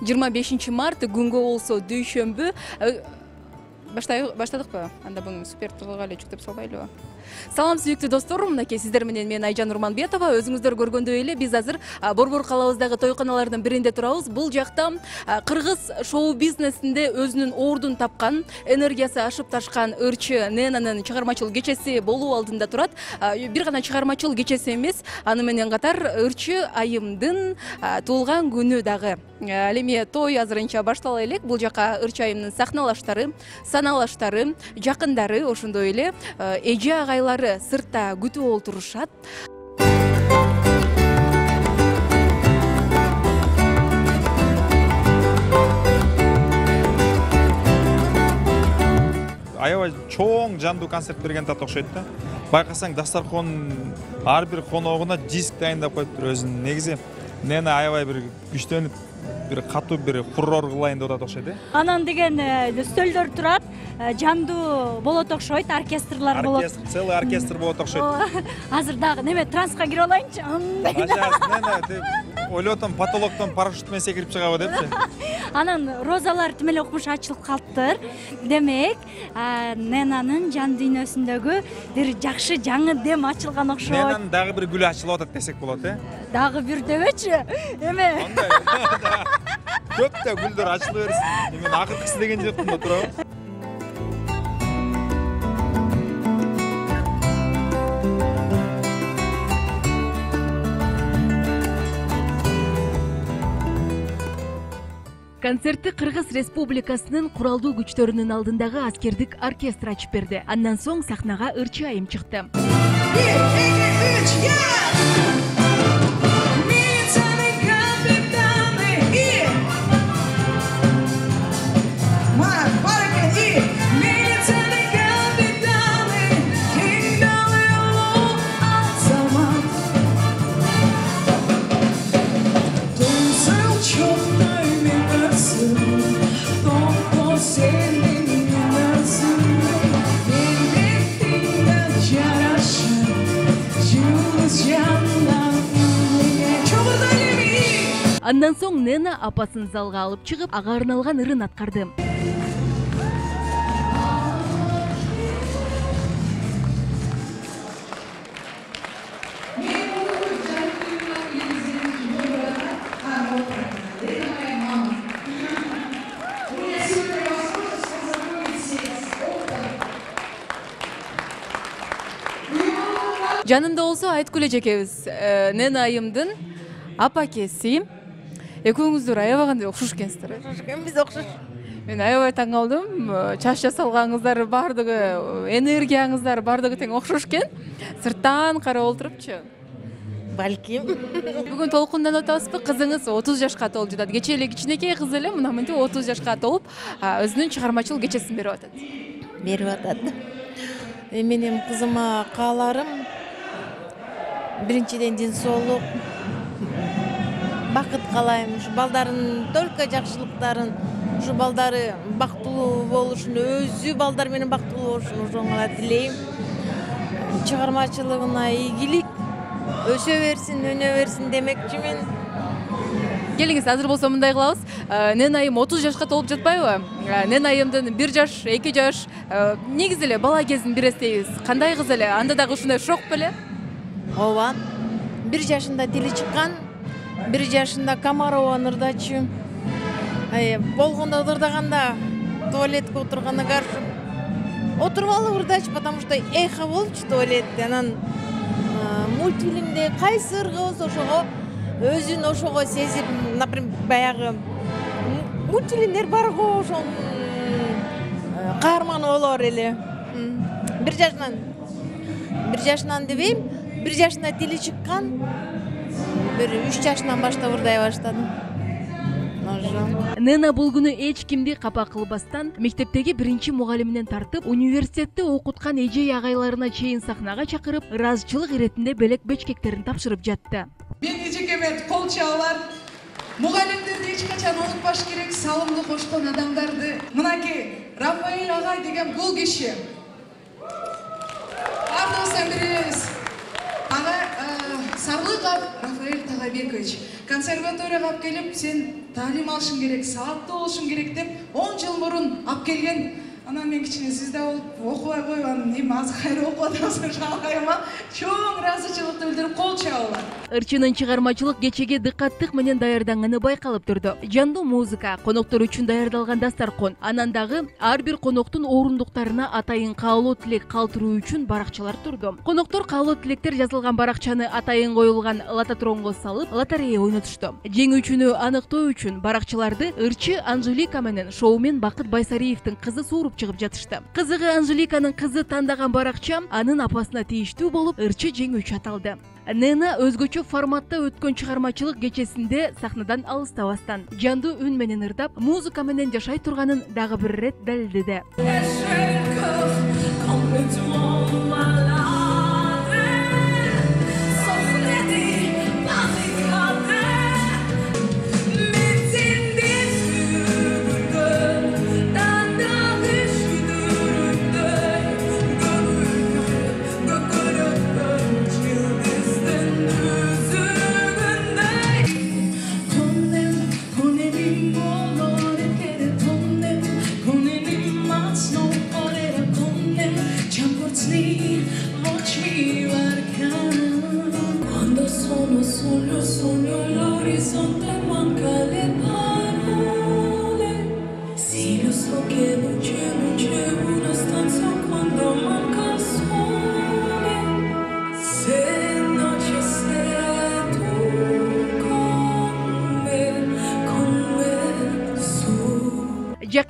жыйырма бешинчи март күнгө болсо дүйшөмбү баштадыкпы? Анда буну супер твга эле жүктөп салбайлыбы салам сүйүктүү достор. Мынакей сиздер менен мен айжан урманбетова. Өзүңүздөр көргөндөй эле биз азыр борбор калабыздагы тойканалардын биринде турабыз. Бул жакта кыргыз шоу бизнесинде өзүнүн ордун тапкан энергиясы ашып ташкан ырчы ненанын чыгармачыл кечеси болуу алдында турат. Бир гана чыгармачыл кечеси эмес аны менен катар ырчы айымдын туулган күнү дагы ал эми той азырынча баштала элек. Бул жака ырчы айымдын сахналаштары саналаштары жакындары ошондой эле эже агайлары сыртта күтүп олтурушат. Аябай чоң жандуу концерт берген тат окшойт да. Байкасаң дасторкон ар бир коногуна диск дайындап коюптур өзүнүн. Негизи нена аябай бир күчтөнүп бир катуу бир фурор кылайын деп атат окшойт э анан деген стөлдөр турат жандуу болот окшойт оркестрлар болот целый оркестр болот окшойт азыр дагы неме транска кирип алайынчы атам потолоктон парашют менен секирип чыгабы депчи анан розалар тим эле укмуш ачылып калыптыр. Демек ненанын жан дүйнөсүндөгү бир жакшы жаңы дем ачылган окшойт ненанын дагы бир гүлү ачылып атат десек болот э? Дагы бир дебечи эме? Көп да гүлдөр ачыла берсин мен акыркысы деген жокмун да туурабы концертти кыргыз республикасынын куралдуу күчтөрүнүн алдындагы аскердик оркестр ачып берди. Андан соң сахнага ырчы айым чыкты. Бир эки үч я андан соң нена апасын залга алып чыгып ага арналган ырын аткарды жанымда болсо айткүл эжекебиз нена айымдын апакеси экөөңүздөр аябагандай окшош экенсиздер окшош экенбиз окшош мен аябай таң калдым чач жасалганыңыздар баардыгы энергияңыздар баардыгы тең окшош экен сырттан карап олтурупчу балким бүгүн толкунданып атабызбы кызыңыз отуз жашка толуп жатат кечээ эле кичинекей кыз эле мына мынтип отуз жашка толуп өзүнүн чыгармачыл кечесин берип атат берип атат менин кызыма кааларым биринчиден ден соолук бакыт каалайм ушу балдарын только жакшылыктарын ушу балдары бактылуу болушун өзү балдар менен бактылуу болушун ошону тилейм чыгармачылыгына ийгилик өсө берсин өнө берсин демекчимин келиңиз азыр болсо мындай кылабыз нена айым отуз жашка толуп жатпайбы нена айымдын бир жаш эки жаш. Негизи эле бала кезин бир эстейбиз кандай кыз эле анда дагы ушундай шок беле ооба бир жашында тили чыккан бир жашында комарованын ырдачу болгондо ырдаганда туалетке отурганда гарчып отурбалы ырдачу потому что эхо болчу туалетте. Анан мультфильмде кайсы ыргы болсо ошого өзүн ошого сезип например баягы мультфильмдер бар го ошонун каарманы боло бер эле бир жашынан бир жашынан дебейм бир жашында тили чыккан бир үч жашынан баштап ырдай баштадым. Ошо нена бул күнү эч кимди капа кылбастан мектептеги биринчи мугалиминен тартып университетте окуткан эже агайларына чейин сахнага чакырып ыраазычылык иретинде белек бечкектерин тапшырып жатты. Мен эжекеме кол чабуулар мугалимдерди эч качан унутпаш керек салымды кошкон адамдарды. Мынакей рафаэль агай деген бул киши. Баардыгыбыздан беребиз ага сарлыков рафаэль тагабекович консерваторияга алып келип сен таалим алышың керек сабаттуу болушуң керек деп он жыл мурун алып келген анан мен кичине сизде болуп окубай коюп анан эми азыр кайра окуп атабыз шалкайма чоң ыраазычылыкты билдирип кол чабуулар ырчынын чыгармачылык кечеге дыкаттык менен даярданганы байкалып турду. Жандуу музыка коноктор үчүн даярдалган дасторкон анан дагы ар бир коноктун орундуктарына атайын каалоо тилек калтыруу үчүн баракчалар турду. Коноктор каалоо тилектер жазылган баракчаны атайын коюлган лототронго салып лотерея ойнотушту. Жеңүүчүнү аныктоо үчүн баракчаларды ырчы анжелика менен шоумен бакыт байсариевдин кызы сууруп чыгып жатышты. Кызыгы анжеликанын кызы тандаган баракча анын апасына тийиштүү болуп ырчы жеңүүчү аталды нена өзгөчө форматта өткөн чыгармачылык кечесинде сахнадан алыстабастан жандуу үн менен ырдап музыка менен жашай турганын дагы бир ирет далилдеди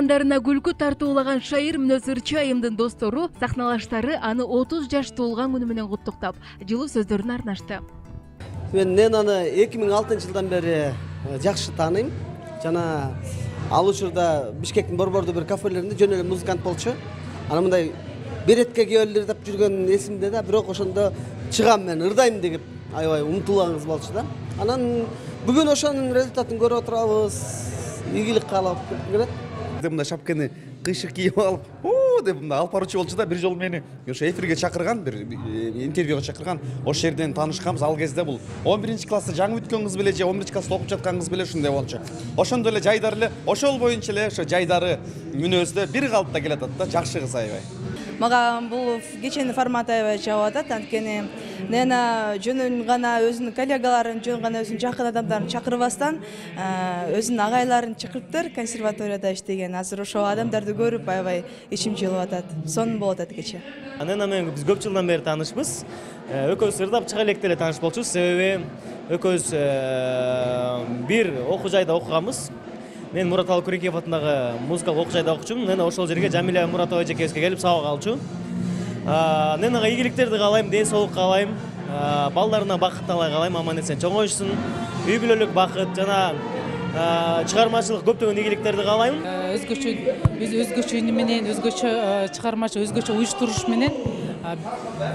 жакындарына күлкү тартуулаган шайыр мүнөз ырчы айымдын достору сахналаштары аны отуз жаш туулган күнү менен куттуктап жылуу сөздөрүн арнашты. Мен ненаны эки миң алтынчы жылдан бери э, жакшы тааныйм жана ал учурда бишкектин борбордуу бир кафелеринде жөн эле музыкант болчу анан мындай беретке ырдап жүргөн эсимде да бирок ошондо чыгам мен ырдайм деп аябай умтулган кыз болчу да. Анан бүгүн ошонун результатын көрүп отурабыз ийгилик каалап келет мындай шапканы кыйшык кийип алып у деп мындай алып баруучу болчу да бир жолу мени ошо эфирге чакырган бир э, интервьюга чакырган ошол жерден таанышканбыз ал кезде бул он биринчи класста жаңы бүткөн кыз беле же он биринчи класста окуп жаткан кыз беле ушундай болчу ошондо эле жайдары эле ошол боюнча эле ошо жайдары мүнөздө бир калыпта келатат да жакшы кыз аябай. Мага бул кеченин форматы жагып атат. Анткени нена жөнүн гана өзүнүн коллегаларын жөн гана өзүнүн жакын адамдарын чакырбастан э, өзүнүн агайларын чакырыптыр консерваторияда иштеген. Азыр ошол адамдарды көрүп аябай ичим жылып атат. Сонун болуп атат кече. Нена менен биз көп жылдан бери таанышпыз. Э, экөөбүз ырдап чыга электе эле тааныш болчубуз себеби экөөбүз э, бир окуу жайда окуганбыз. Мен мураталы күреңкеев атындагы музыкалык окуу жайда окучумун нена ошол жерге жамиля муратова эжекебизге келип сабак алчу ненага ийгиликтерди каалайм ден соолук каалайм балдарына бакыт каалайм аман эсен чоңоюшсун үй бүлөлүк бакыт жана чыгармачылык көптөгөн ийгиликтерди каалайм өзгөчө өз өзгөчө үн менен өзгөчө чыгармачы өзгөчө уюштуруш менен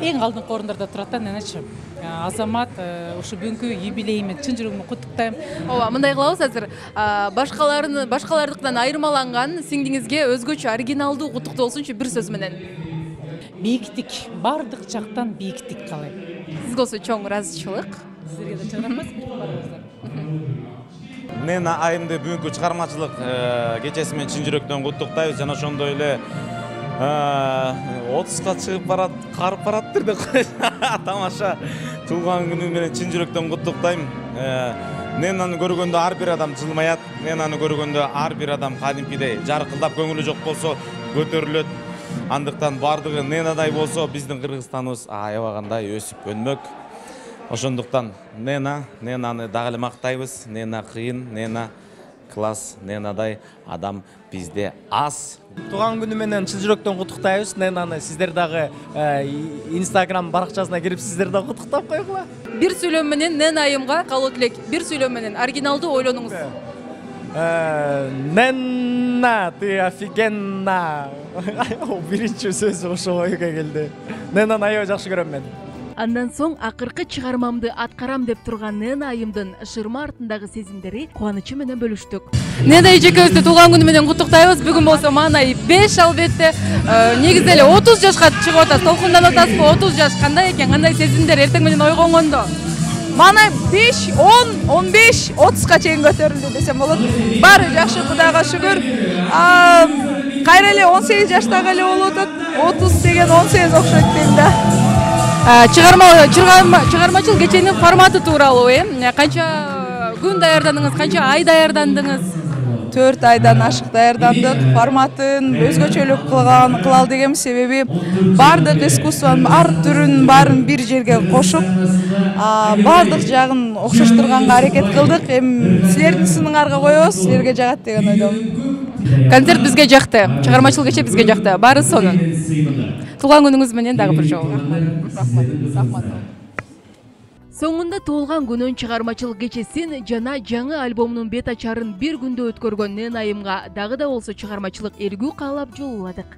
эң алдыңкы орундарда турат да ненечи Э, азамат э, ушу бүгүнкү юбилейимен чын жүрөгүмөн куттуктайм. Ооба мындай кылабыз азыр. А, башкаларын башкалардыкынан айырмаланган сиңдиңизге өзгөчө оригиналдуу куттуктуу болсунчу бир сөз менен. Бийиктик. Баардык жактан бийиктик каалайм сизге болсо чоң ыраазычылык. Сиздерге да чоң рахмат нена айымды бүгүнкү чыгармачылык э, кечеси менен чын жүрөктөн куттуктайбыз. Жана ошондой эле отузга чыгып барат карып бараттыр деп коет тамаша. Туулган күнү менен чын жүрөктөн куттуктайм. Ненаны көргөндө ар бир адам жылмаят ненаны көргөндө ар бир адам кадимкидей жаркылдап көңүлү жок болсо көтөрүлөт. Андыктан баардыгы ненадай болсо биздин кыргызстаныбыз аябагандай өсүп өнмөк. Ошондуктан нена ненаны дагы эле мактайбыз нена кыйын нена класс ненадай адам бизде аз. Тууган күнү менен чын жүрөктөн куттуктайбыз ненаны сиздер дагы инстаграм баракчасына кирип сиздер дагы куттуктап койгула бир сөйлөм менен нена айымга каалоо тилек бир сөйлөм менен оригиналдуу ойлонуңуз нена ты офигенна. Биринчи сөзү ошол ойго келди ненаны аябай жакшы көрөм мен. Андан соң акыркы чыгармамды аткарам деп турган нена айымдын шырма артындагы сезимдери кубанычы менен бөлүштүк нена эжекебизди туулган күнү менен куттуктайбыз бүгүн болсо маанай беш албетте негизи эле отуз жашка чыгып атасыз толкунданып атасызбы отуз жаш кандай экен кандай сезимдер эртең менен ойгонгондо мана беш он он беш отузга чейин көтөрүлдү десем болот. Баары жакшы кудайга шүгүр кайра эле он сегиз жаштагы эле болуп атат отуз деген он сегиз окшойт дейм да. Чыгармачыл кеченин форматы тууралуу э? Канча күн даярдадыңыз канча ай даярдандыңыз? Төрт айдан ашык даярдандык форматын өзгөчөлүк кылган кылалы дегенбиз себеби баардык искусствонун ар түрүн баарын бир жерге кошуп баардык жагын окшоштурганга аракет кылдык. Эми силердин сыныңарга коебуз силерге жагат деген ойдомун концерт бизге жакты. Чыгармачыл кече бизге жакты. Баары сонун туулган күнүңүз менен дагы бир жолу. Соңунда туулган күнүн чыгармачыл кечесин жана жаңы альбомунун бет ачарын бир күндө өткөргөн нена айымга дагы да болсо чыгармачылык эргүү каалап жолубадык